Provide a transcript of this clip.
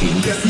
平等